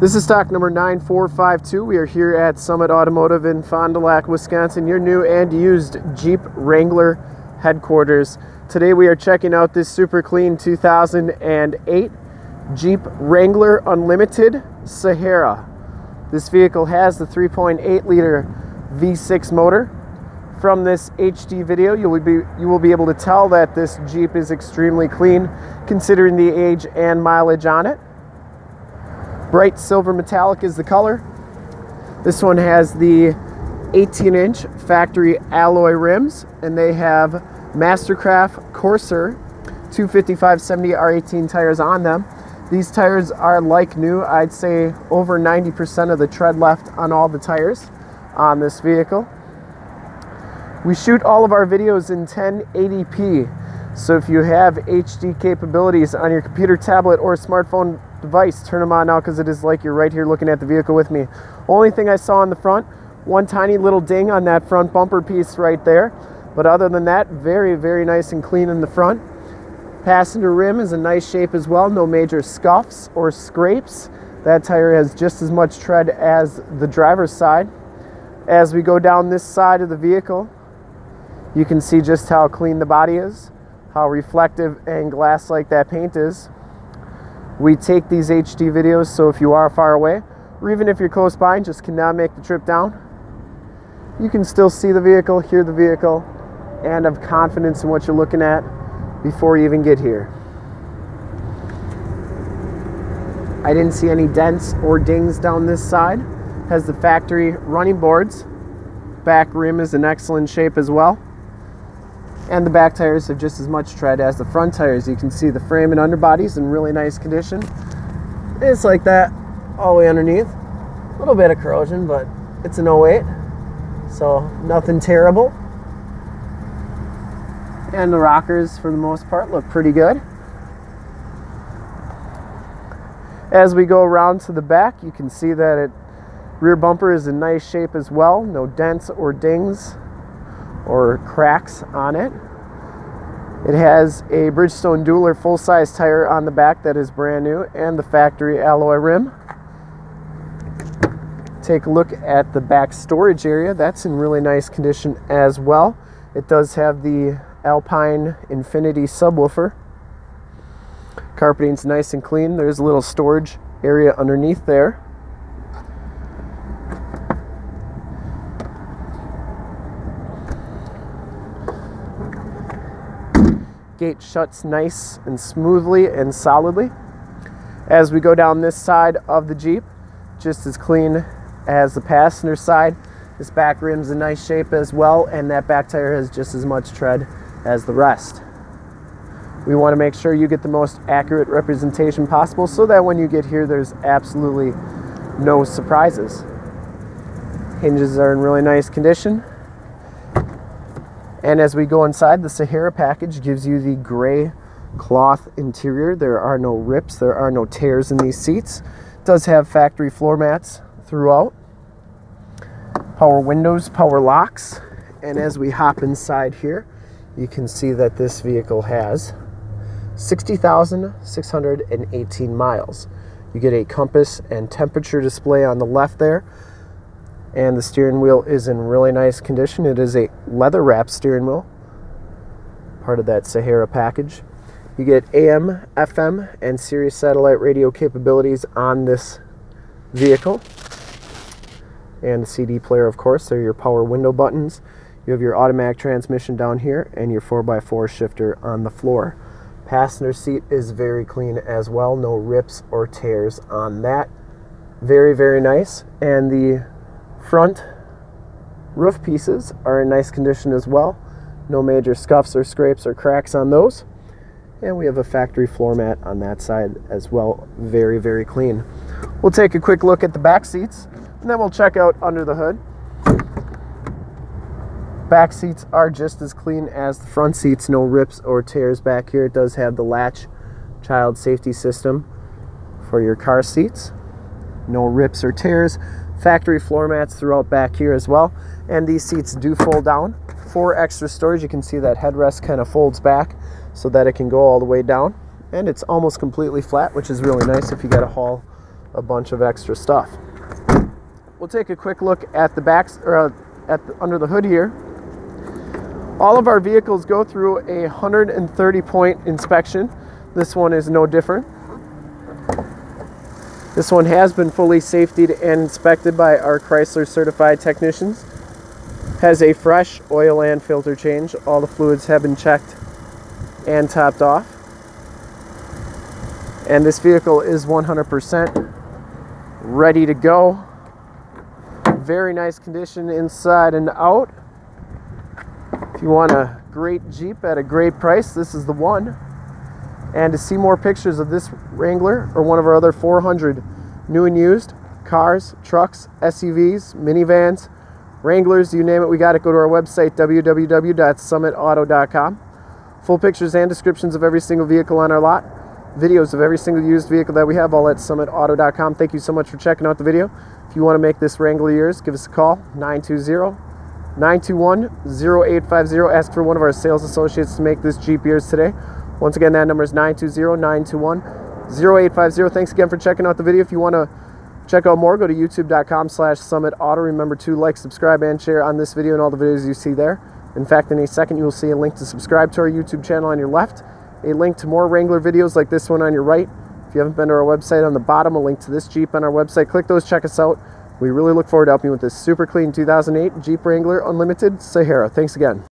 This is stock number 9452. We are here at Summit Automotive in Fond du Lac, Wisconsin, your new and used Jeep Wrangler headquarters. Today we are checking out this super clean 2008 Jeep Wrangler Unlimited Sahara. This vehicle has the 3.8 liter V6 motor. From this HD video, you will, be, you will be able to tell that this Jeep is extremely clean considering the age and mileage on it. Bright silver metallic is the color. This one has the 18 inch factory alloy rims and they have Mastercraft Courser 255-70 R18 tires on them. These tires are like new. I'd say over 90% of the tread left on all the tires on this vehicle. We shoot all of our videos in 1080p. So if you have HD capabilities on your computer, tablet, or smartphone device, turn them on now because it is like you're right here looking at the vehicle with me. Only thing I saw in the front, one tiny little ding on that front bumper piece right there. But other than that, very, very nice and clean in the front. Passenger rim is a nice shape as well, no major scuffs or scrapes. That tire has just as much tread as the driver's side. As we go down this side of the vehicle, you can see just how clean the body is, how reflective and glass-like that paint is. We take these HD videos, so if you are far away, or even if you're close by and just cannot make the trip down, you can still see the vehicle, hear the vehicle, and have confidence in what you're looking at before you even get here. I didn't see any dents or dings down this side. Has the factory running boards. Back rim is in excellent shape as well. And the back tires have just as much tread as the front tires. You can see the frame and underbody is in really nice condition. It's like that all the way underneath. A little bit of corrosion, but it's an 08. So nothing terrible. And the rockers, for the most part, look pretty good. As we go around to the back, you can see that it rear bumper is in nice shape as well. No dents or dings or cracks on it. It has a Bridgestone Dueler full-size tire on the back that is brand new and the factory alloy rim. Take a look at the back storage area. That's in really nice condition as well. It does have the Alpine Infinity subwoofer. Carpeting's nice and clean. There's a little storage area underneath there. Gate shuts nice and smoothly and solidly. As we go down this side of the Jeep, just as clean as the passenger side. This back rim's in nice shape as well, and that back tire has just as much tread as the rest. We want to make sure you get the most accurate representation possible so that when you get here, there's absolutely no surprises. Hinges are in really nice condition. And as we go inside, the Sahara package gives you the gray cloth interior. There are no rips, there are no tears in these seats. It does have factory floor mats throughout. Power windows, power locks. And as we hop inside here, you can see that this vehicle has 60,618 miles. You get a compass and temperature display on the left there, and the steering wheel is in really nice condition. It is a leather wrapped steering wheel, part of that Sahara package. You get AM, FM, and Sirius satellite radio capabilities on this vehicle. And the CD player, of course, they're your power window buttons. You have your automatic transmission down here and your 4x4 shifter on the floor. Passenger seat is very clean as well. No rips or tears on that. Very, very nice. And the front roof pieces are in nice condition as well. No major scuffs or scrapes or cracks on those. And we have a factory floor mat on that side as well. Very, very clean. We'll take a quick look at the back seats and then we'll check out under the hood. Back seats are just as clean as the front seats, no rips or tears back here. It does have the latch child safety system for your car seats. No rips or tears. Factory floor mats throughout back here as well. And these seats do fold down. For extra storage, you can see that headrest kind of folds back so that it can go all the way down. And it's almost completely flat, which is really nice if you got to haul a bunch of extra stuff. We'll take a quick look at the backs or uh, at the, under the hood here. All of our vehicles go through a 130 point inspection. This one is no different. This one has been fully safetied and inspected by our Chrysler certified technicians. Has a fresh oil and filter change. All the fluids have been checked and topped off. And this vehicle is 100% ready to go. Very nice condition inside and out. If you want a great Jeep at a great price, this is the one. And to see more pictures of this Wrangler or one of our other 400 new and used cars, trucks, SUVs, minivans, Wranglers, you name it, we got it. Go to our website, www.summitauto.com. Full pictures and descriptions of every single vehicle on our lot. Videos of every single used vehicle that we have, all at summitauto.com. Thank you so much for checking out the video. If you want to make this Wrangler yours, give us a call, 920 921 0850. Ask for one of our sales associates to make this Jeep yours today. Once again, that number is 920 921 0850. Thanks again for checking out the video. If you want to check out more, go to youtube.com slash summit auto. Remember to like, subscribe, and share on this video and all the videos you see there. In fact, in a second, you will see a link to subscribe to our YouTube channel on your left, a link to more Wrangler videos like this one on your right. If you haven't been to our website on the bottom, a link to this Jeep on our website. Click those, check us out. We really look forward to helping you with this super clean 2008 Jeep Wrangler Unlimited Sahara. Thanks again.